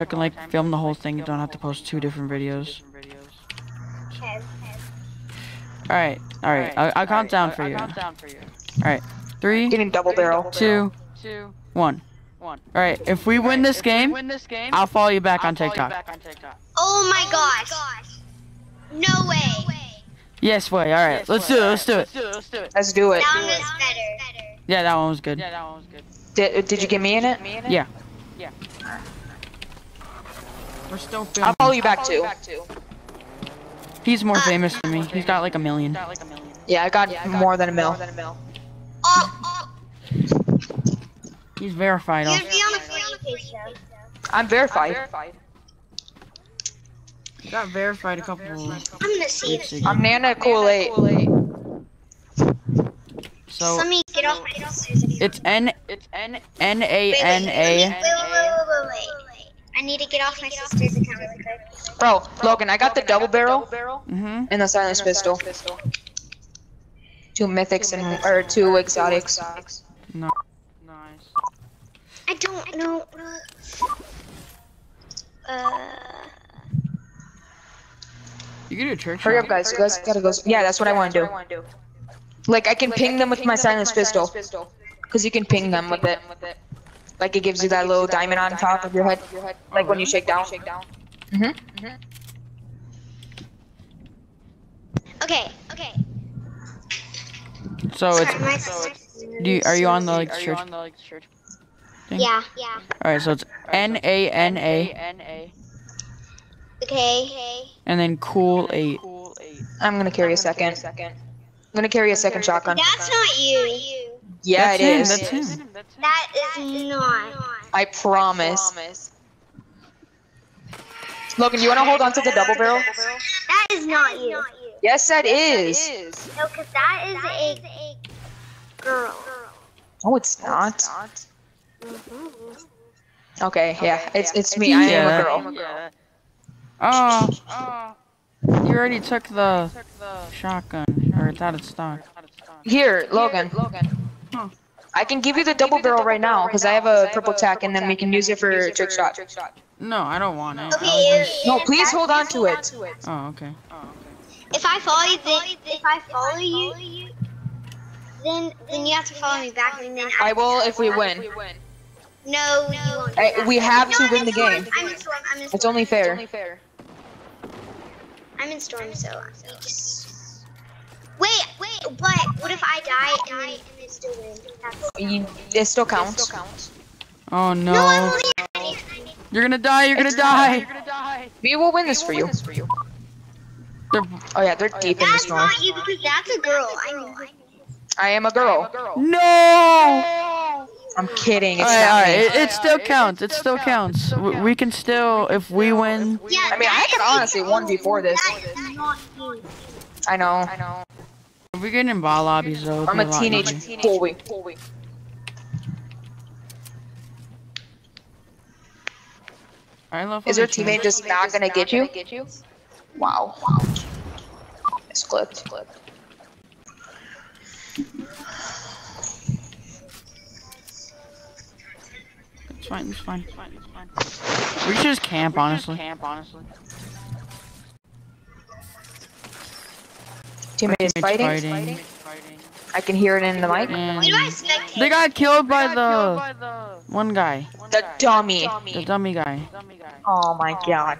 I can like film the whole thing. You don't have to post two different videos. Okay. All right, all right. I'll, I'll count down for you. All right, three, Getting double barrel. two, one. All right. If we win this game, I'll follow you back on TikTok. Oh my gosh. No way. Yes, way. All right. Let's do it. Let's do it. Let's do it. Yeah, that one was good. Yeah, that one was good. Did, did you get me in it? Yeah. Yeah. We're still I'll filming. follow you back too. He's more ah. famous than me. He's got like a million. Yeah, I got more than a mil. Oh, oh. He's verified. You're Also. gonna be on the funny page though. I'm verified. Got verified a couple. I'm gonna see weeks it. ago. I'm Nana Cool 8. So Let me get off my sisters. it's N it's N N A Wait, wait, N wait, wait, A. wait, wait, wait, wait, wait. I need to get off my sister's account really quick. Bro, Logan, I got the double barrel Mhm. and the silence pistol. Two mythics and or two exotics. No. Nice. I don't know. Uh, You can do a trick Hurry up, guys. You guys gotta go. Yeah, that's what I want to do. Like I can ping them with my silence pistol, cause you can ping them with it. Like it gives you that little diamond on top of your head, like when you shake down. Mhm. okay, okay. So Sorry, it's my do you, are you on the like church? thing? Yeah, yeah. All right, so it's N A N A Okay. and then cool eight. I'm gonna carry a second. I'm gonna carry a second shotgun. That's not you. Yeah, That's it him, is. That's him. That is not. I promise. Logan, you wanna hold on to the double barrel? That is not you. Yes, that is. No, because that is a girl. No, it's not. Mhm. Okay, yeah, it's it's me. I am a girl. Oh, you already took the shotgun, or it's out of stock. Here, Logan. Huh. I can give you the double barrel right now because I have a purple tack, and then we can use it for trick shot. No, I don't want it. Okay. I was if- No, if please that's hold on to it. just- oh, oh, okay. If I follow you, then if I follow you, then then you have to follow me back, and then I will if we win. No, you won't. I- we have No, to I'm win the Storm. game. I'm in storm. I'm in storm. It's only fair. I'm in storm, so you just. Wait, wait, but what if I die and then and it still win? That's- You, it still counts. Oh No, no. I'm only. I need, I need. You're gonna die. You're gonna It's die. We will win this for you. They're- Oh yeah, they're oh, deep in the That's not you because that's a girl. I know. I am a girl. No. I'm kidding. It's Alright, not alright. me. It, it still counts. It still counts. We, we can still, if we win. Yeah, I mean, I could honestly a won girl. before this. That is not you. I know. I know. If we get in ball lobbies though, I'm a lot teenage easier. boy. I love. Is your teammate just not gonna get you? Wow. It's clipped. It's fine. It's fine. It's fine. It's fine. We should just camp, honestly. Camp, honestly. Teammate is fighting. fighting. I can hear it in the mic. And Why do I spectate? they got killed by the one guy, The dummy. the dummy guy. Oh my god.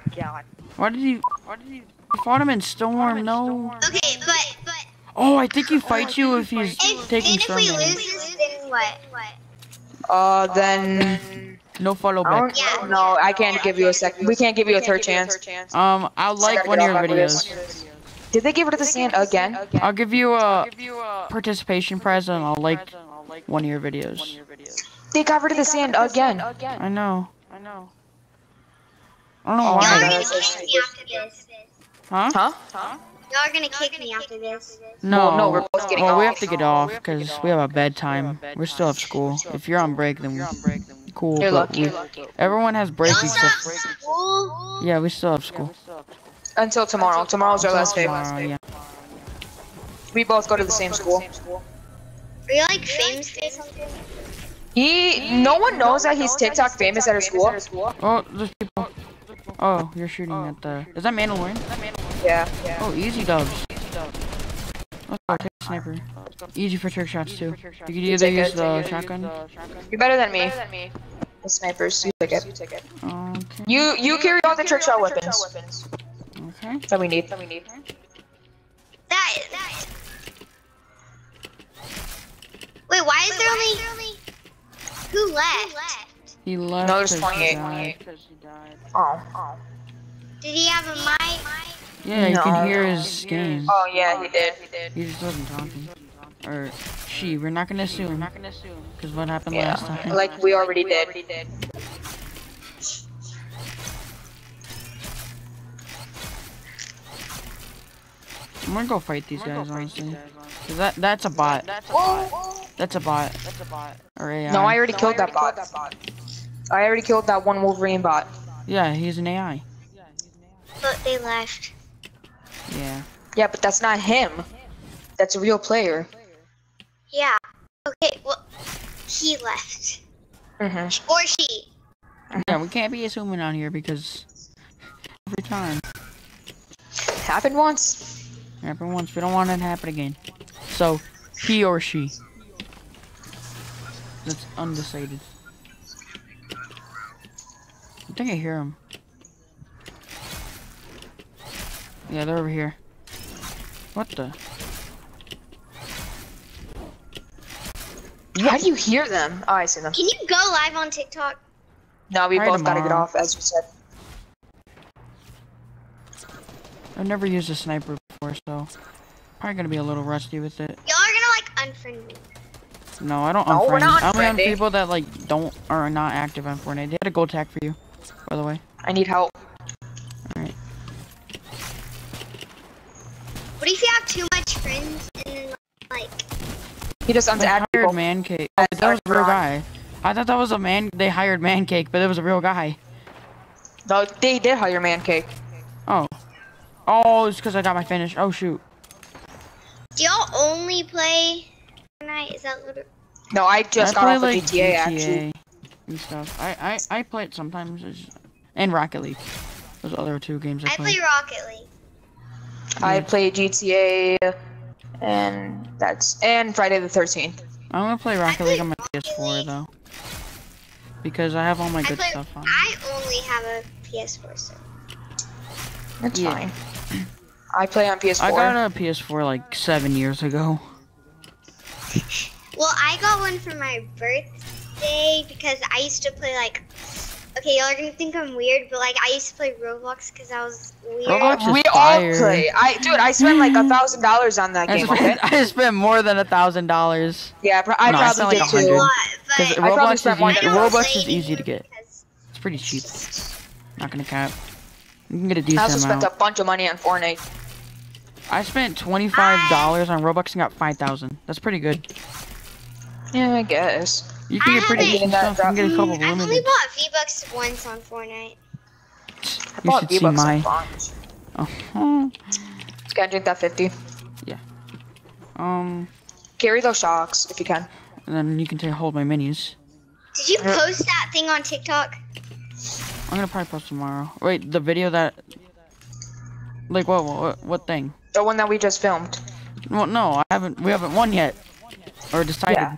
Why did he? Why did he? He fought him in storm. No. Okay, but but Oh, I think he fights you if he's if taking and if we lose this, then what? What? Uh, then. No follow I back. don't- No, I can't give you a second. We can't give you a third chance. Um, I'll like one of your off videos. Did they give her to the sand again? I'll give you a participation prize and I'll like one of your videos. They got rid of the sand again. I know. I know. I don't know Oh Y'all are why. God. gonna kick me after this. Huh? Huh? Y'all are gonna kick me after this. No. Well, no, we're both getting well, we have to get off because we have a bedtime. We still have school. If you're on break, then cool. You're but lucky. we- everyone has break Y'all still have except. school? Yeah, we still have school. Until tomorrow. Tomorrow's our last day. Tomorrow, yeah. We both go to the same school. Are you like famous or something? He, no one knows that he's TikTok famous at our school. Oh, there's people. Oh, you're shooting at the. Is that Mandalorian? Yeah. Oh, easy dubs. Let's go, take a sniper. Easy for trick shots too. You could either take it, use the shotgun. You're better than me. The snipers, you take it. Oh, okay. You you carry all the trick shot weapons Okay. that we need. That we need. That, that. Wait, why is there only who left? left He left. No, there's 'cause 28. He died. Oh. Oh. Did he have a mic? Yeah, you No. can hear his game. Oh yeah, he did. He did. He just wasn't talking. Or she. We're not gonna assume. Not gonna assume. Cause what happened Yeah. last time? Like we already did. I'm gonna go fight these guys honestly. Cause that that's a bot. Oh. That's a bot. That's a bot. Or AI. No, I already killed that bot. I already killed that one Wolverine bot. Yeah, he's an AI. But they left. Yeah. Yeah, but that's not him. That's a real player. Yeah. Okay, well, he left. Mm-hmm. Or she. Yeah, we can't be assuming on here because every time Happened once. Happened once, we don't want it to happen again. So he or she. That's undecided. I think I hear him. Yeah, they're over here. What the? How do you hear them? Oh, I see them. Can you go live on TikTok? No, we Try both gotta get off, as you said. I've never used a sniper before, so probably gonna be a little rusty with it. Y'all are gonna like unfriend me. No, I don't No, we're unfriend. not I only on people that like don't are not active on Fortnite. They had a gold tag for you, by the way. I need help. Alright. What if you have too much friends and then like He just They wants to add hired people. Mancake. Oh, that was a real guy. I thought that was a man. They hired Mancake, but it was a real guy. No, they did hire Mancake. Oh. Oh, it's because I got my finish. Oh shoot. do y'all only play Fortnite? Is that what it- No, I just I got play off like of GTA, actually. and stuff. I I I play it sometimes. It's- And Rocket League. Those other two games I, play. I play. play Rocket League. I play GTA, and that's and Friday the 13th. I'm gonna play Rocket play League on my Rocket PS4 League. though. Because I have all my I good play. stuff on. I only have a PS4, so It's Yeah. fine. I play on PS4. I got a PS4 like seven years ago. Well, I got one for my birthday because I used to play like. Okay, y'all are gonna think I'm weird, but like I used to play Roblox because I was weird. Roblox is we fire. all play. I dude, I spent like a thousand dollars on that I game. Okay. I spent more than a thousand dollars. Yeah, pro- I No, I spent probably like did a too. Because but I probably Roblox is spent easy. than I don't Roblox is easy to get. It's pretty cheap. Not gonna cap. You can get a I also decent spent amount. a bunch of money on Fortnite. I spent twenty five dollars on Robux and got five thousand. That's pretty good. Yeah, I guess. You can I get pretty haven't- stuff. You can get a couple of I've only bought V Bucks once on Fortnite. I You bought should see V-Bucks my. on Bonds. Oh. Can I drink that 50? Yeah. Um. Carry those shocks if you can. And then you can take hold my minis. Did you post that thing on TikTok? I'm gonna probably post tomorrow. Wait, the video that. Like what? What? What thing? The one that we just filmed. Well, no, I haven't. We haven't won yet, or decided. Yeah.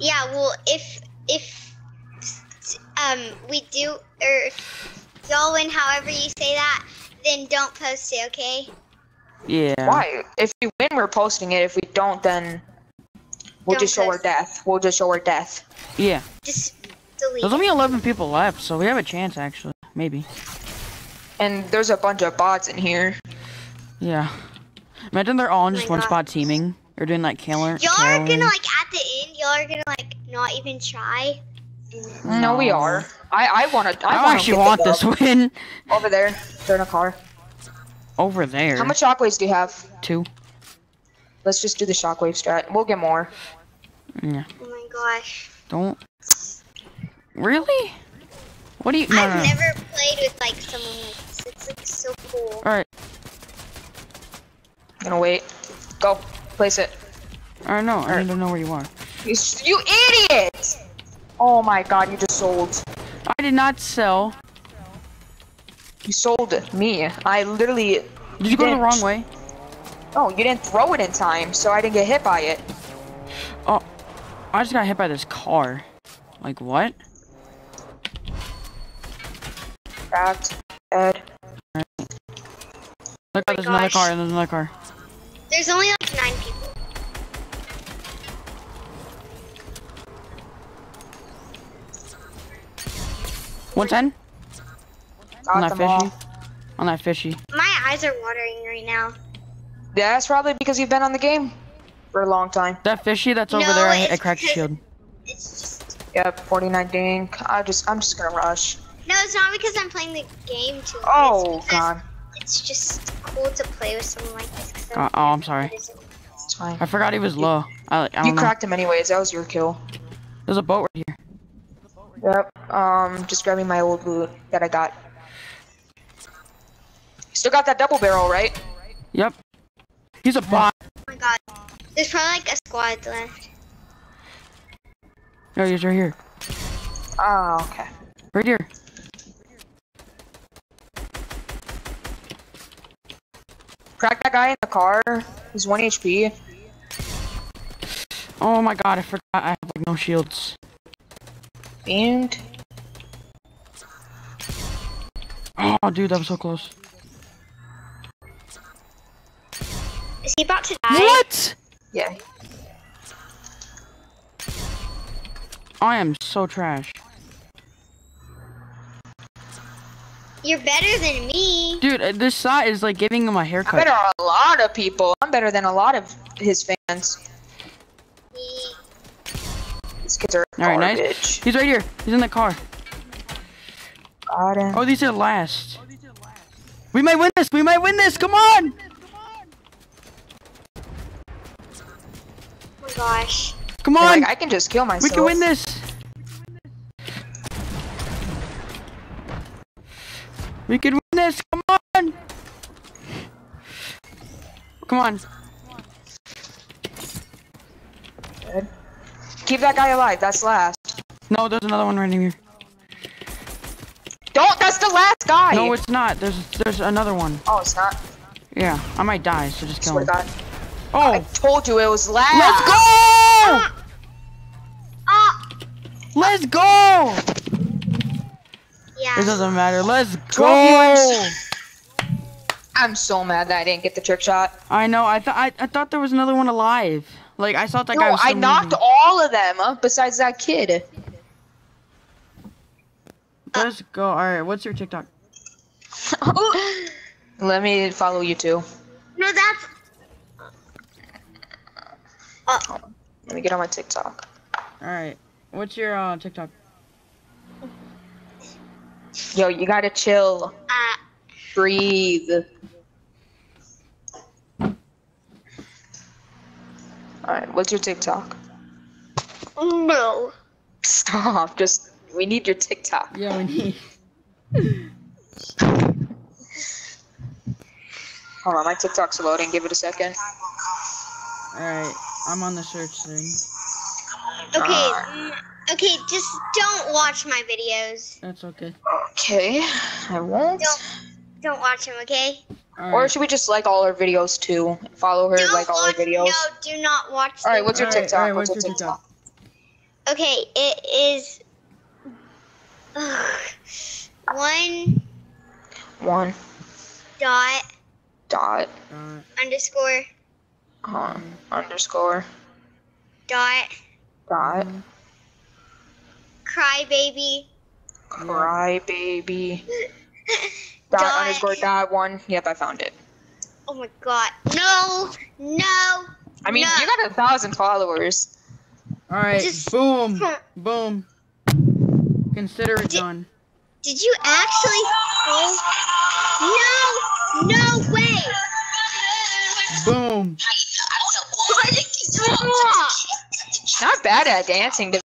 Yeah. Well, if if um we do or y'all win, however you say that, then don't post it, okay? Yeah. Why? If we win, we're posting it. If we don't, then we'll Don't just show our death. We'll just show our death. Yeah. Just delete. There's only 11 people left, so we have a chance actually. Maybe. And there's a bunch of bots in here. Yeah. Imagine they're all in Oh just my one God. spot teaming. Or doing like killer. Y'all are gonna like at the end. Y'all are gonna like not even try. No, we are. I I want to. I, I wanna actually want dub. this win. Over there. They're in a car. Over there. How much shockwaves do you have? Two. Let's just do the shockwave strat. We'll get more. Yeah. Oh my gosh. Don't. Really? What do you? No, I've no, no. never played with like someone like this. It's like so cool. All right. gonna wait. Go. Place it. All right. No, I Alright. need to know where you are. You, you idiot! Oh my god, you just sold. I did not sell. You sold me. I literally. Did you go the wrong way? Oh, you didn't throw it in time, so I didn't get hit by it. Oh, I just got hit by this car. Like what? Cracked. Dead. Look, my there's another gosh. car. There's another car. There's only like nine people. One ten on Got that fishy. all. fishy. On that fishy. My eyes are watering right now. Yeah, that's probably because you've been on the game for a long time. That fishy that's over there. I, I cracked the shield. It's just Yep, 49 dink. I just, I'm just gonna rush. No, it's not because I'm playing the game too. much. Oh It's god, It's just cool to play with someone like this. 'cause Uh, oh, I'm sorry. it isn't- it's fine. I forgot he was low. I, I don't You know. cracked him anyways. That was your kill. There's a boat right here. Yep. Um, just grabbing my old loot that I got. Still got that double barrel, right? Yep. He's a bot. Oh my god. There's probably like a squad left. No, he's right here. Oh, okay. Right here. Crack that guy in the car. He's one HP. Oh my god, I forgot I have like no shields. And Oh, dude, that was so close. Is he about to die? What? yeah, I am so trash. You're better than me. Dude, uh, this shot is like giving him a I'm haircut. better than a lot of people. I'm better than a lot of his fans. These kids are All right, nice. garbage. He's right here. He's in the car. Got him. Oh, these are last. We might win this. We might win this. Come on. Oh my gosh. Come on. Like, I can just kill myself. we can win this. We can win this. Come on. Come on. Keep that guy alive. That's last. No, there's another one right here. Don't. That's the last guy. No, it's not. There's there's another one. Oh, it's not. Yeah, I might die, so just kill Swear him. to God. I Oh, told you it was last. let's go! Ah! Let's go! Yeah. It doesn't matter. Let's go! I'm so mad that I didn't get the trick shot. I know. I thought I, I thought there was another one alive. Like I thought that guy No. I knocked moving. all of them uh, besides that kid. Let's go. All right. What's your TikTok? Let me follow you too. No, that's. Oh, Let me get on my TikTok. All right. What's your uh, TikTok? Yo, you gotta chill. uh, Breathe. Alright, what's your TikTok? no. Stop, just, we need your TikTok. Yeah, we need. Hold on, my TikTok's loading, give it a second. All right. I'm on the search thing. Okay. Uh. Okay, just don't watch my videos. That's okay. Okay, I won't. Don't don't watch them, okay? All Or should we just like all her videos too? Follow her, Don't like all her videos? No, do not watch them. Alright, what's your All right, TikTok? all right, what's, what's your your TikTok? Okay, it is one One dot dot Uh, underscore um, underscore dot dot crybaby cry baby dot Dot. underscore dot one. Yep, I found it. Oh my god. No, no. I mean, no. you got a thousand followers. all right. Just- Boom. Boom. Consider it done. Did you actually? Oh. No, no way. Boom. Not bad at dancing. to